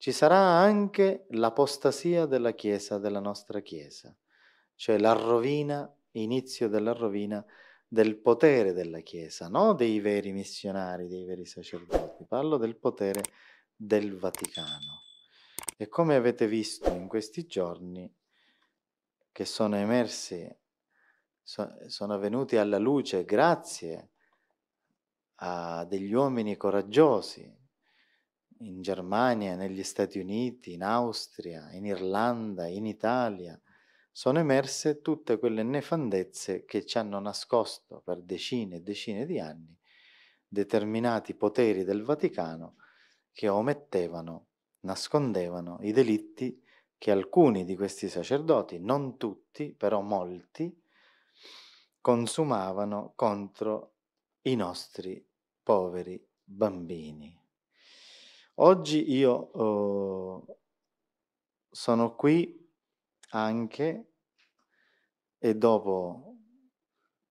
ci sarà anche l'apostasia della Chiesa, della nostra Chiesa, cioè la rovina, inizio della rovina del potere della Chiesa, non dei veri missionari, dei veri sacerdoti, parlo del potere del Vaticano. E come avete visto in questi giorni, che sono emersi, sono venuti alla luce grazie a degli uomini coraggiosi in Germania, negli Stati Uniti, in Austria, in Irlanda, in Italia, sono emerse tutte quelle nefandezze che ci hanno nascosto per decine e decine di anni determinati poteri del Vaticano che omettevano, nascondevano i delitti che alcuni di questi sacerdoti, non tutti, però molti, consumavano contro i nostri poveri bambini. Oggi io uh, sono qui anche e dopo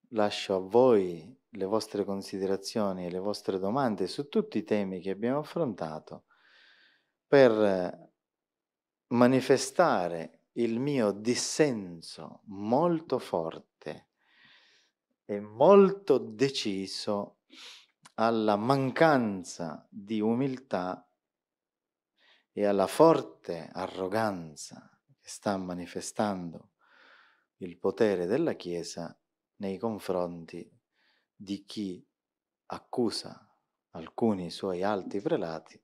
lascio a voi le vostre considerazioni e le vostre domande su tutti i temi che abbiamo affrontato per manifestare il mio dissenso molto forte e molto deciso alla mancanza di umiltà e alla forte arroganza che sta manifestando il potere della Chiesa nei confronti di chi accusa alcuni suoi alti prelati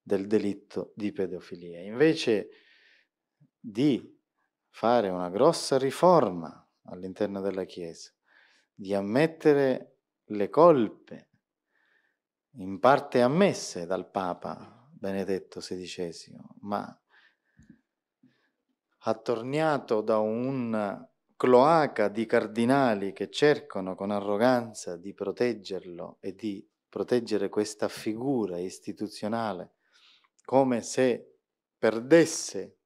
del delitto di pedofilia. Invece di fare una grossa riforma all'interno della Chiesa, di ammettere le colpe in parte ammesse dal Papa Benedetto XVI, ma attorniato da un cloaca di cardinali che cercano con arroganza di proteggerlo e di proteggere questa figura istituzionale come se perdesse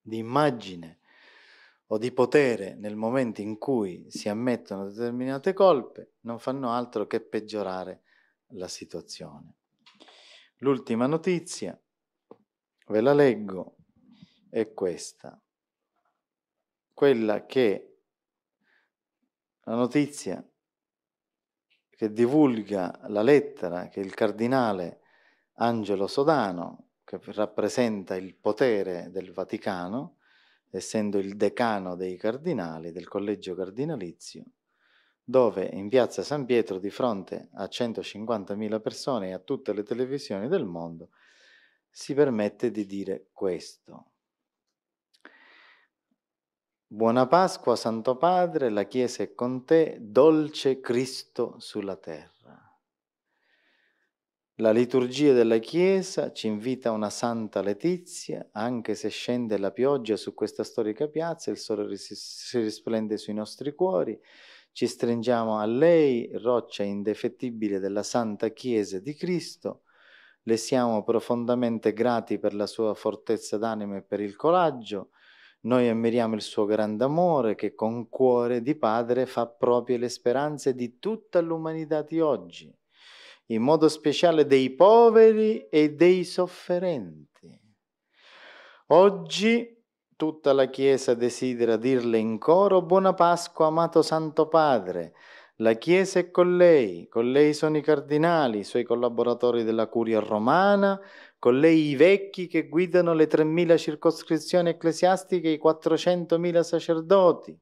di immagine o di potere nel momento in cui si ammettono determinate colpe, non fanno altro che peggiorare la situazione. L'ultima notizia, ve la leggo, è questa, quella che la notizia che divulga la lettera che il cardinale Angelo Sodano, che rappresenta il potere del Vaticano, essendo il decano dei cardinali del collegio cardinalizio, dove in piazza San Pietro di fronte a 150.000 persone e a tutte le televisioni del mondo si permette di dire questo. Buona Pasqua, Santo Padre, la Chiesa è con te, dolce Cristo sulla terra. La liturgia della Chiesa ci invita a una santa letizia, anche se scende la pioggia su questa storica piazza, il sole si risplende sui nostri cuori, ci stringiamo a lei, roccia indefettibile della Santa Chiesa di Cristo, le siamo profondamente grati per la sua fortezza d'animo e per il coraggio, noi ammiriamo il suo grande amore che con cuore di padre fa proprie le speranze di tutta l'umanità di oggi, in modo speciale dei poveri e dei sofferenti. Oggi Tutta la Chiesa desidera dirle in coro Buona Pasqua, amato Santo Padre. La Chiesa è con lei, con lei sono i cardinali, i suoi collaboratori della Curia romana, con lei i vecchi che guidano le 3.000 circoscrizioni ecclesiastiche e i 400.000 sacerdoti.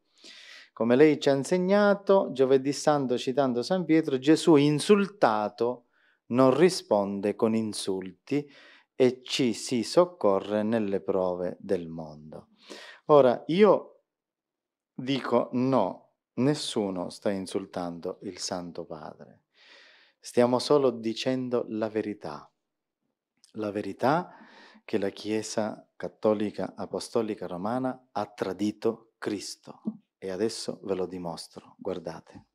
Come lei ci ha insegnato, giovedì santo citando San Pietro, Gesù insultato non risponde con insulti e ci si soccorre nelle prove del mondo. Ora, io dico no, nessuno sta insultando il Santo Padre. Stiamo solo dicendo la verità. La verità che la Chiesa cattolica apostolica romana ha tradito Cristo. E adesso ve lo dimostro. Guardate.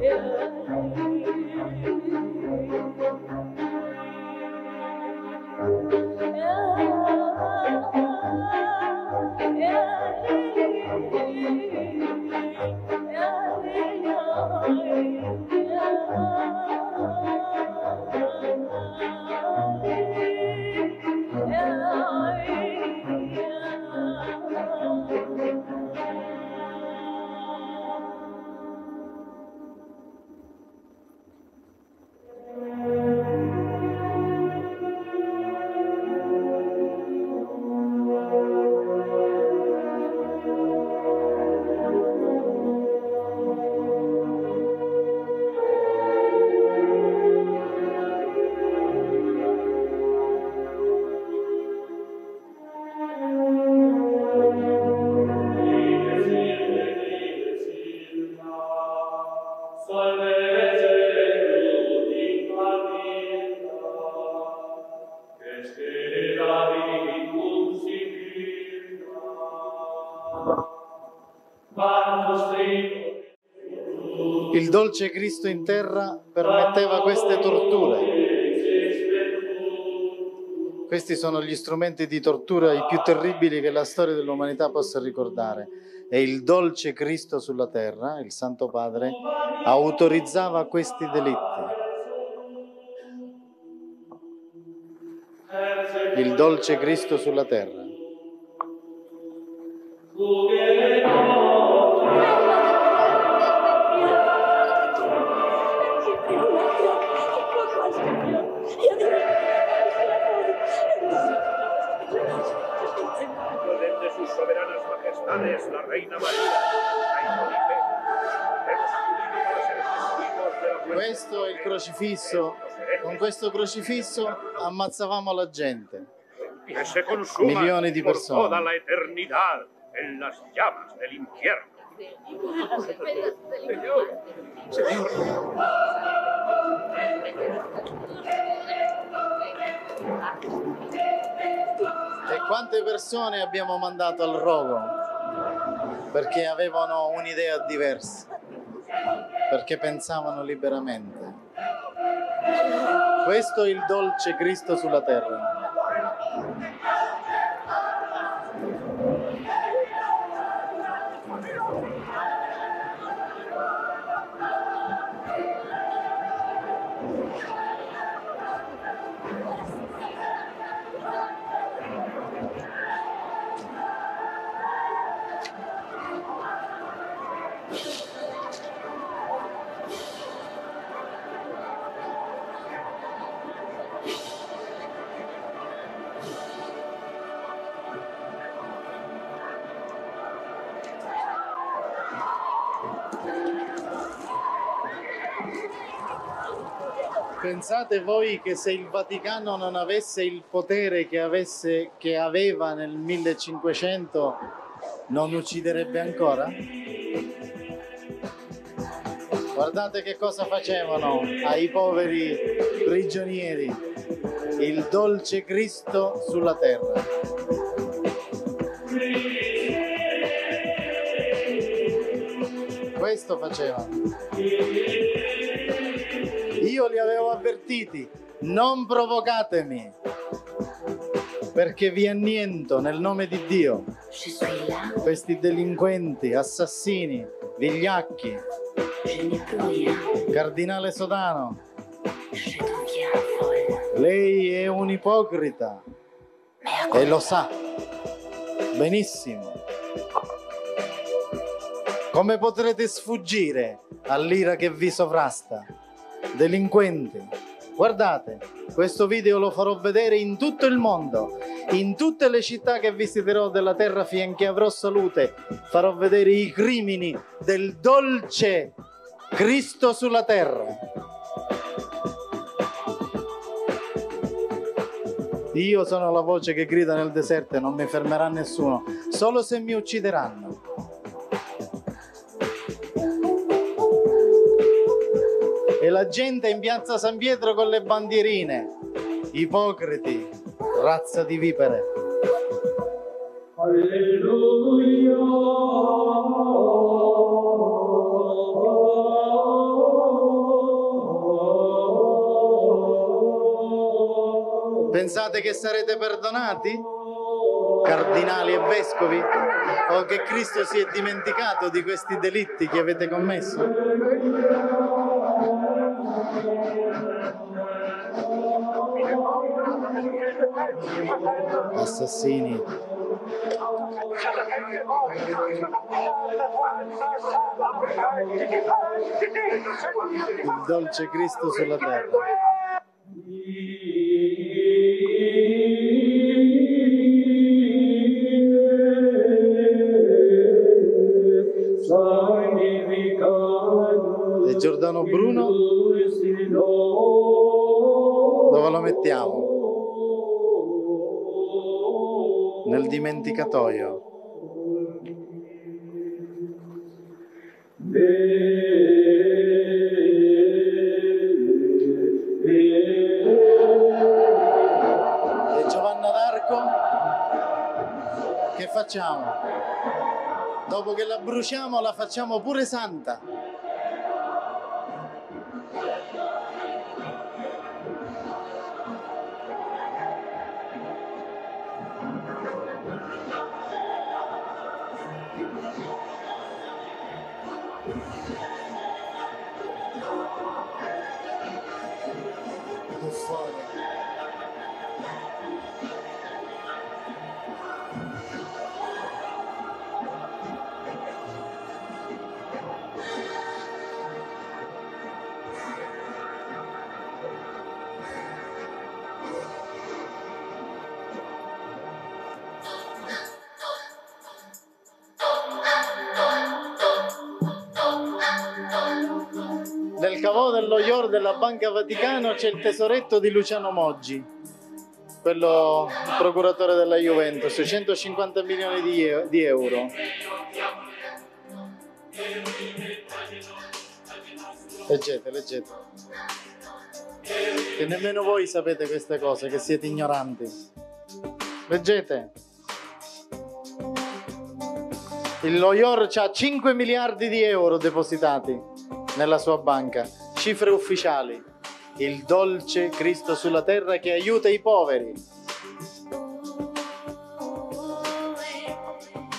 Yeah. Il dolce Cristo in terra permetteva queste torture. Questi sono gli strumenti di tortura i più terribili che la storia dell'umanità possa ricordare. E il dolce Cristo sulla terra, il Santo Padre, autorizzava questi delitti. Il dolce Cristo sulla terra. Crocifisso. Con questo crocifisso ammazzavamo la gente. Milioni di persone. toda la eternidad en las llamas del infierno. E quante persone abbiamo mandato al rogo? Perché avevano un'idea diversa, perché pensavano liberamente. Questo è il dolce Cristo sulla terra. Pensate voi che se il Vaticano non avesse il potere che, avesse, che aveva nel 1500 non ucciderebbe ancora? Guardate che cosa facevano ai poveri prigionieri, il dolce Cristo sulla terra. Questo facevano. Io li avevo avvertiti, non provocatemi, perché vi anniento nel nome di Dio. Questi delinquenti, assassini, vigliacchi. Cardinale Sodano, lei è un ipocrita e lo sa benissimo. Come potrete sfuggire all'ira che vi sovrasta? Delinquenti. Guardate, questo video lo farò vedere in tutto il mondo, in tutte le città che visiterò della terra finché avrò salute, farò vedere i crimini del dolce Cristo sulla terra. Io sono la voce che grida nel deserto e non mi fermerà nessuno, solo se mi uccideranno. La gente in piazza San Pietro con le bandierine. Ipocriti, razza di vipere. Pensate che sarete perdonati? Cardinali e vescovi? O che Cristo si è dimenticato di questi delitti che avete commesso? Assassini. Il dolce Cristo sulla terra. E Giordano Bruno dove lo mettiamo? Nel dimenticatoio. E Giovanna d'Arco? Che facciamo? Dopo che la bruciamo la facciamo pure santa. Cavò dello IOR della Banca Vaticano c'è il tesoretto di Luciano Moggi, quello procuratore della Juventus, 150 milioni di, euro. Leggete, leggete. Che nemmeno voi sapete queste cose, che siete ignoranti. Leggete. Il Loyor ha 5 miliardi di euro depositati nella sua banca, cifre ufficiali. Il dolce Cristo sulla terra che aiuta i poveri.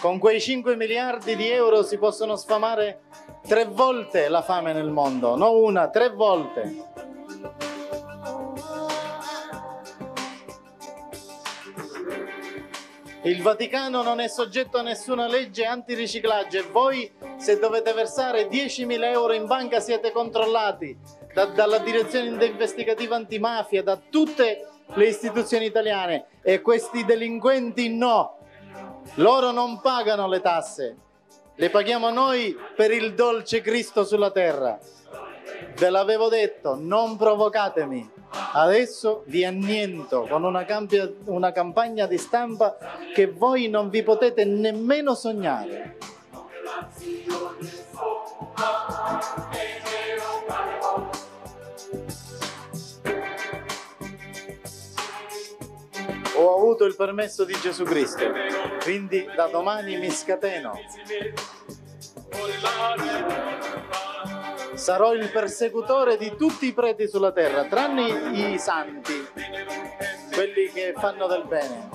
Con quei 5 miliardi di euro si possono sfamare tre volte la fame nel mondo, non una, tre volte. Il Vaticano non è soggetto a nessuna legge antiriciclaggio e voi se dovete versare 10.000 euro in banca siete controllati da- dalla direzione investigativa antimafia, da tutte le istituzioni italiane e questi delinquenti no. Loro non pagano le tasse, le paghiamo noi per il dolce Cristo sulla terra. Ve l'avevo detto, non provocatemi. Adesso vi anniento con una, campia- una campagna di stampa che voi non vi potete nemmeno sognare. Ho avuto il permesso di Gesù Cristo, quindi da domani mi scateno. Sarò il persecutore di tutti i preti sulla terra, tranne i santi, quelli che fanno del bene.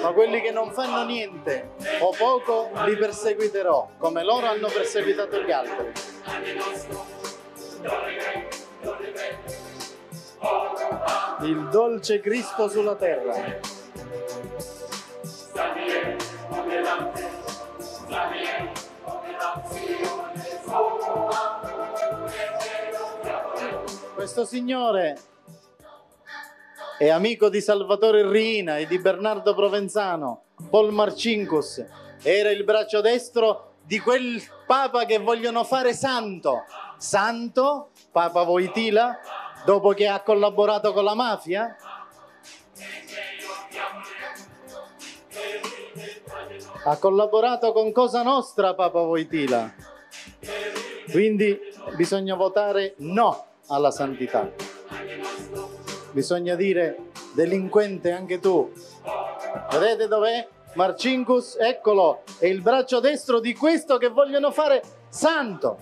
Ma quelli che non fanno niente o poco li perseguiterò, come loro hanno perseguitato gli altri. Il dolce Cristo sulla terra. Questo signore è amico di Salvatore Rina e di Bernardo Provenzano, Paul Marcinkus, era il braccio destro di quel papa che vogliono fare santo. Santo, Papa Voitila, dopo che ha collaborato con la mafia? Ha collaborato con Cosa Nostra Papa Voitila. Quindi bisogna votare no alla santità. Bisogna dire delinquente anche tu. Vedete dov'è? Marcinkus, eccolo, è il braccio destro di questo che vogliono fare santo.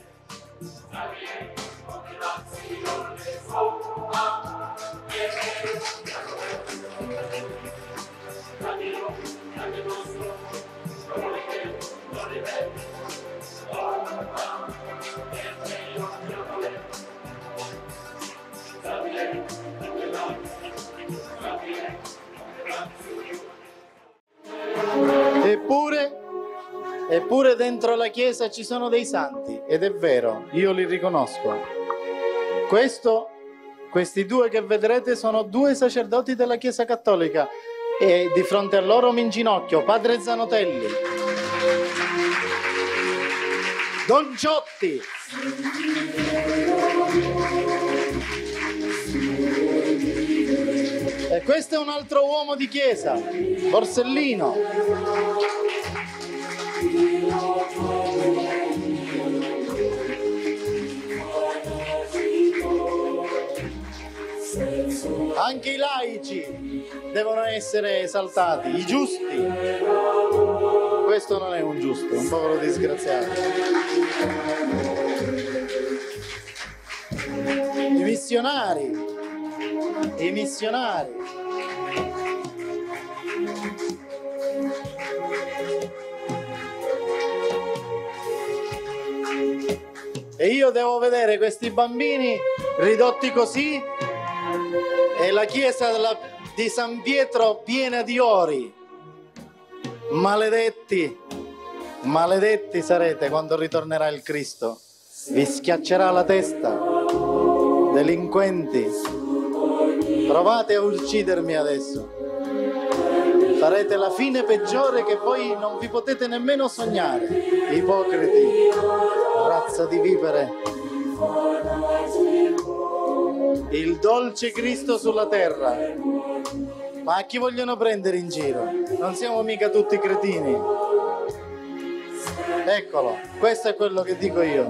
Eppure dentro la Chiesa ci sono dei santi, ed è vero, io li riconosco. Questo, questi due che vedrete sono due sacerdoti della Chiesa Cattolica e di fronte a loro mi inginocchio, padre Zanotelli, Don Ciotti, E questo è un altro uomo di chiesa, Borsellino. Anche i laici devono essere esaltati, i giusti. Questo non è un giusto, un povero disgraziato. I missionari, i missionari. E io devo vedere questi bambini ridotti così e la chiesa della, di San Pietro piena di ori. Maledetti, maledetti sarete quando ritornerà il Cristo. Vi schiaccerà la testa, delinquenti. Provate a uccidermi adesso. Farete la fine peggiore che voi non vi potete nemmeno sognare. Ipocriti, razza di vipere. Il dolce Cristo sulla terra. Ma a chi vogliono prendere in giro? Non siamo mica tutti cretini. Eccolo, questo è quello che dico io.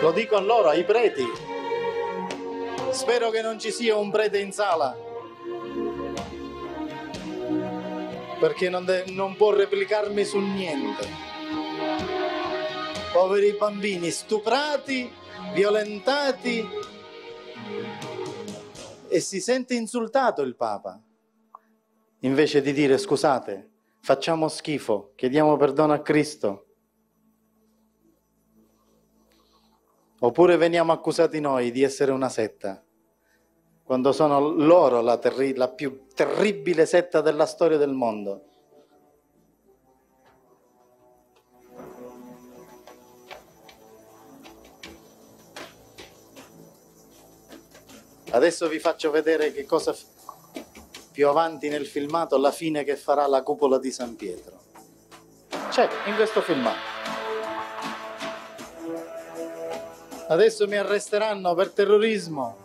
Lo dico a loro, ai preti. Spero che non ci sia un prete in sala. Perché non, non può replicarmi su niente. Poveri bambini stuprati, violentati e si sente insultato il Papa. Invece di dire scusate, facciamo schifo, chiediamo perdono a Cristo. Oppure veniamo accusati noi di essere una setta, quando sono loro la, terri- la più terribile setta della storia del mondo. Adesso vi faccio vedere che cosa più avanti nel filmato la fine che farà la cupola di San Pietro. C'è in questo filmato. Adesso mi arresteranno per terrorismo.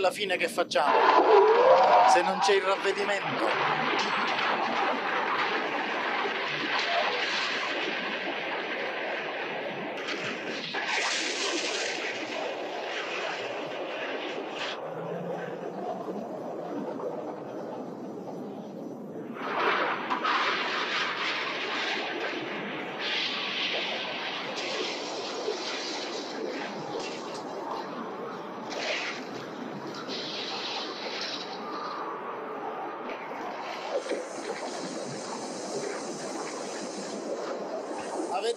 Questa è la fine che facciamo. Se non c'è il ravvedimento.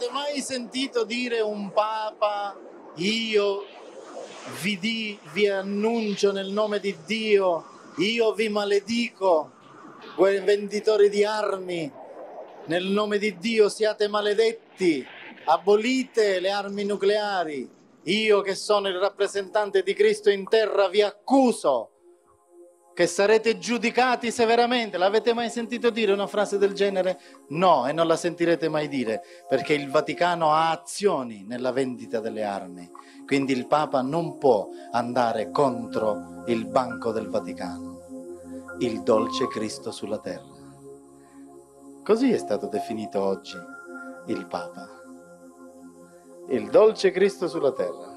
Avete mai sentito dire un papa, io vi, di, vi annuncio nel nome di Dio, io vi maledico, voi venditori di armi, nel nome di Dio siate maledetti, abolite le armi nucleari. Io che sono il rappresentante di Cristo in terra vi accuso che sarete giudicati severamente. L'avete mai sentito dire una frase del genere? No, e non la sentirete mai dire, perché il Vaticano ha azioni nella vendita delle armi. Quindi il Papa non può andare contro il banco del Vaticano, il dolce Cristo sulla terra. Così è stato definito oggi il Papa. Il dolce Cristo sulla terra.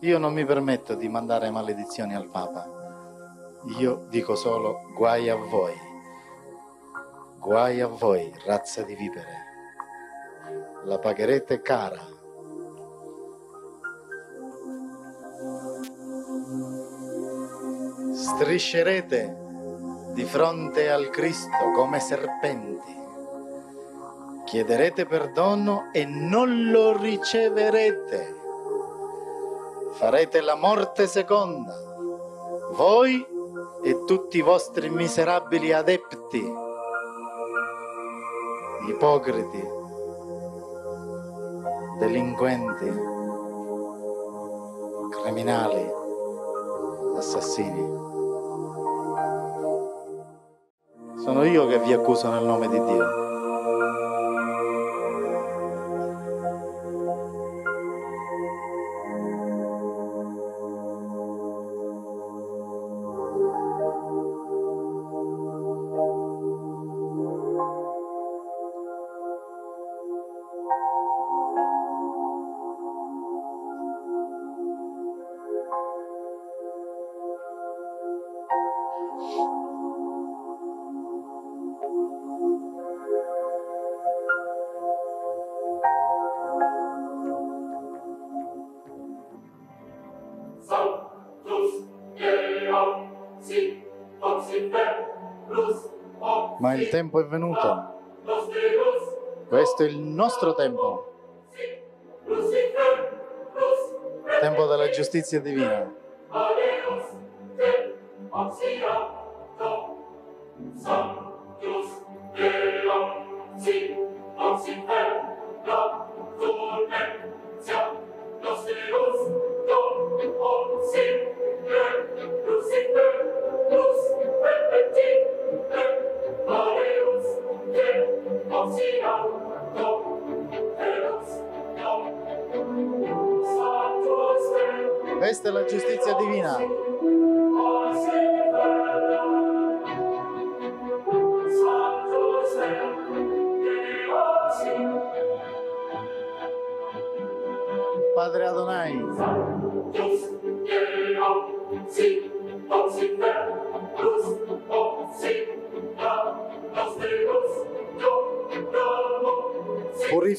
Io non mi permetto di mandare maledizioni al Papa io dico solo guai a voi, guai a voi, razza di vipere. La pagherete cara. Striscerete di fronte al Cristo come serpenti. Chiederete perdono e non lo riceverete. Farete la morte seconda. Voi e tutti i vostri miserabili adepti, ipocriti, delinquenti, criminali, assassini. Sono io che vi accuso nel nome di Dio. Tempo è venuto. Questo è il nostro tempo. Tempo della giustizia divina. Questa è la giustizia divina. Padre Adonai.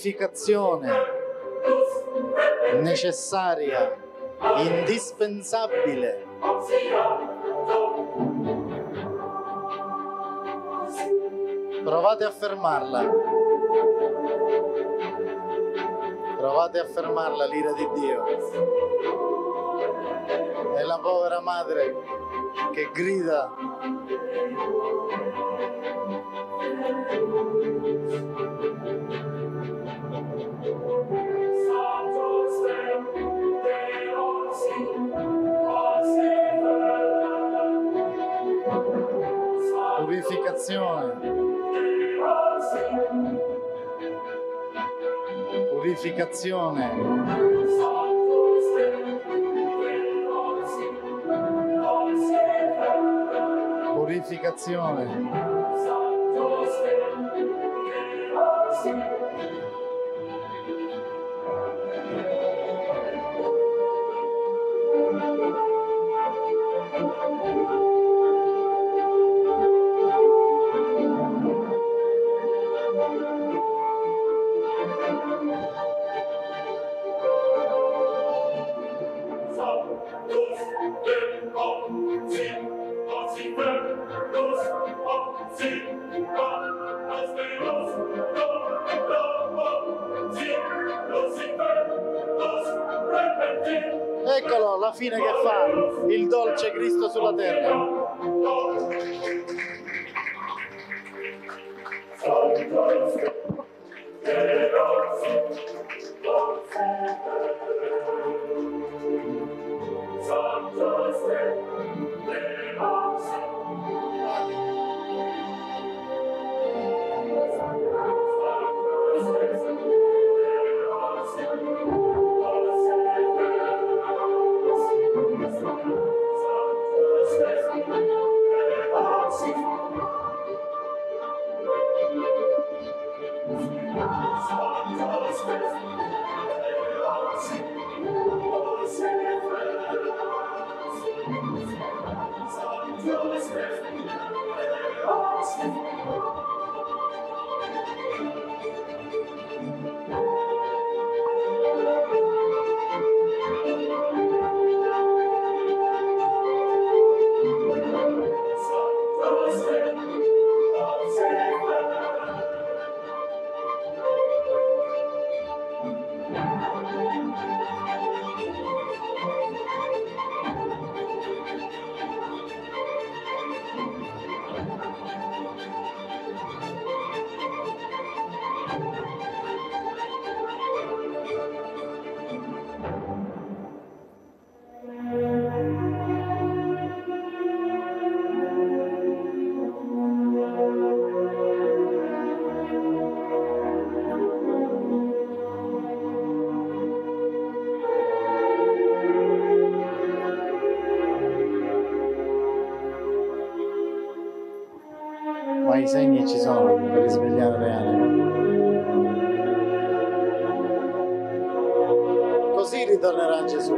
Purificazione necessaria, indispensabile. Provate a fermarla. Provate a fermarla l'ira di Dio. È la povera madre che grida. Purificazione. Purificazione. I segni ci sono per risvegliare le anime. Così ritornerà Gesù.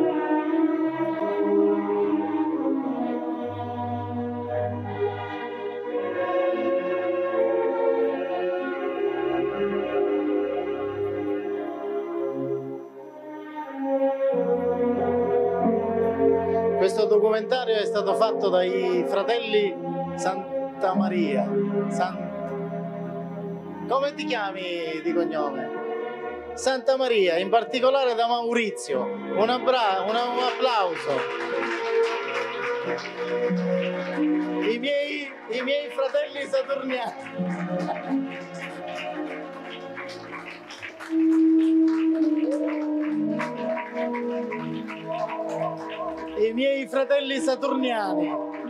Questo documentario è stato fatto dai fratelli Santa Maria. San... Come ti chiami di cognome? Santa Maria, in particolare da Maurizio. Un, abbra... un applauso. I miei, I miei fratelli saturniani. I miei fratelli saturniani.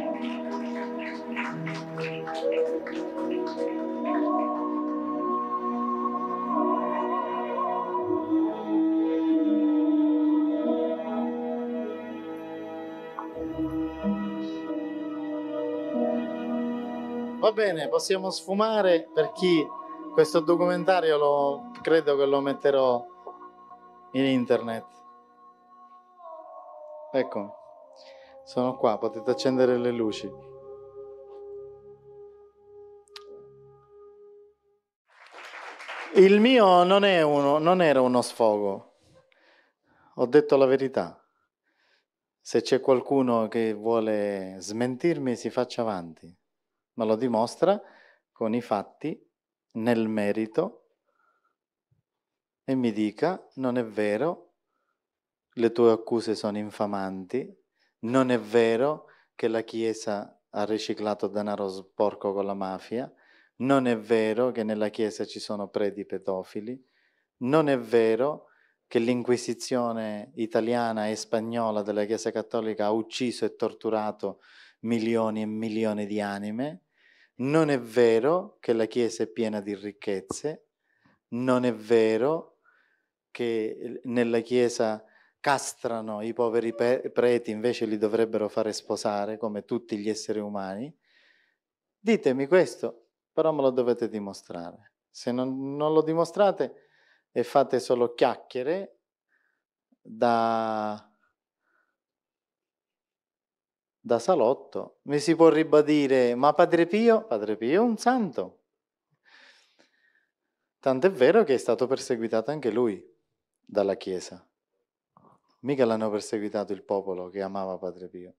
Va bene, possiamo sfumare per chi questo documentario lo credo che lo metterò in internet. Ecco, sono qua, potete accendere le luci. Il mio non, uno, non era uno sfogo, ho detto la verità. Se c'è qualcuno che vuole smentirmi, si faccia avanti, ma lo dimostra con i fatti, nel merito, e mi dica, non è vero, le tue accuse sono infamanti, non è vero che la Chiesa ha riciclato denaro sporco con la mafia, non è vero che nella Chiesa ci sono preti pedofili, non è vero che l'Inquisizione italiana e spagnola della Chiesa Cattolica ha ucciso e torturato milioni e milioni di anime, non è vero che la Chiesa è piena di ricchezze, non è vero che nella Chiesa castrano i poveri preti, invece li dovrebbero fare sposare come tutti gli esseri umani. Ditemi questo, però me lo dovete dimostrare. Se non, non lo dimostrate e fate solo chiacchiere da, da salotto, mi si può ribadire, ma Padre Pio, Padre Pio è un santo. Tant'è vero che è stato perseguitato anche lui dalla Chiesa. Mica l'hanno perseguitato il popolo che amava Padre Pio.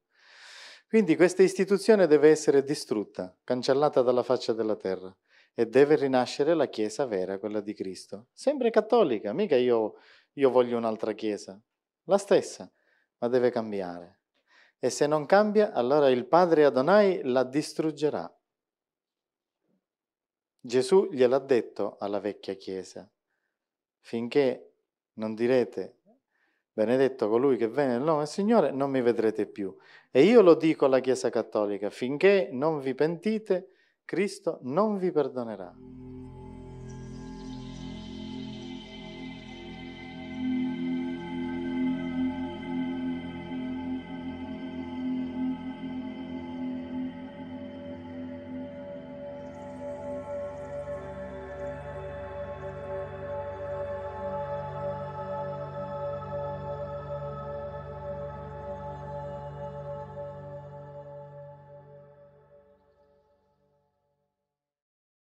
Quindi questa istituzione deve essere distrutta, cancellata dalla faccia della terra e deve rinascere la Chiesa vera, quella di Cristo. Sempre cattolica, mica io, io voglio un'altra Chiesa, la stessa, ma deve cambiare. E se non cambia, allora il Padre Adonai la distruggerà. Gesù gliel'ha detto alla vecchia Chiesa, finché non direte benedetto colui che viene nel nome del Signore, non mi vedrete più. E io lo dico alla Chiesa Cattolica, finché non vi pentite, Cristo non vi perdonerà.